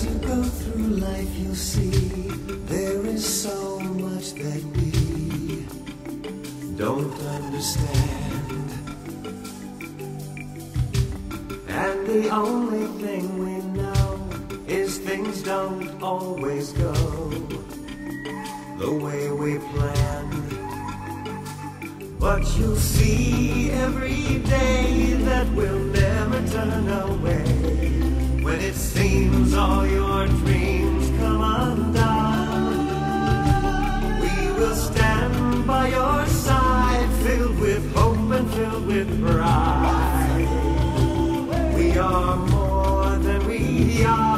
you go through life, you'll see, there is so much that we don't understand. And the only thing we know is things don't always go the way we plan. But you'll see every day that we'll never turn away. with hope and filled with pride. We are more than we are.